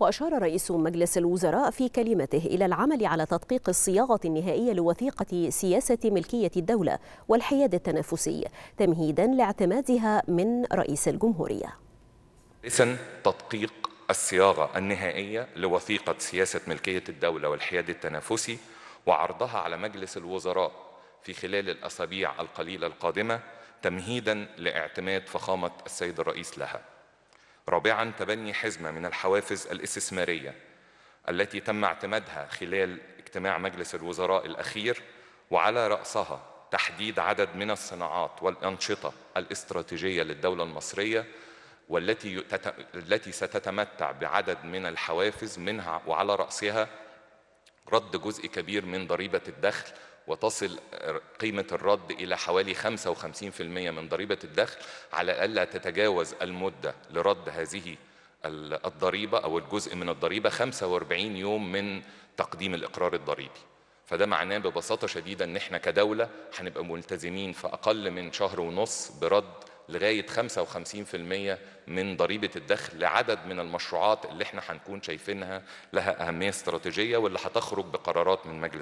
وأشار رئيس مجلس الوزراء في كلمته إلى العمل على تدقيق الصياغة النهائية لوثيقة سياسة ملكية الدولة والحياد التنافسي تمهيدا لاعتمادها من رئيس الجمهورية. إذن تدقيق الصياغة النهائية لوثيقة سياسة ملكية الدولة والحياد التنافسي وعرضها على مجلس الوزراء في خلال الأسابيع القليلة القادمة تمهيدا لاعتماد فخامة السيد الرئيس لها. رابعا تبني حزمة من الحوافز الاستثمارية التي تم اعتمادها خلال اجتماع مجلس الوزراء الأخير وعلى رأسها تحديد عدد من الصناعات والأنشطة الاستراتيجية للدولة المصرية والتي التي ستتمتع بعدد من الحوافز منها وعلى رأسها رد جزء كبير من ضريبة الدخل وتصل قيمة الرد إلى حوالي 55% من ضريبة الدخل على ألا تتجاوز المدة لرد هذه الضريبة أو الجزء من الضريبة 45 يوم من تقديم الإقرار الضريبي. فده معناه ببساطة شديدة إن إحنا كدولة هنبقى ملتزمين في أقل من شهر ونص برد لغاية 55% من ضريبة الدخل لعدد من المشروعات اللي إحنا هنكون شايفينها لها أهمية استراتيجية واللي هتخرج بقرارات من مجلس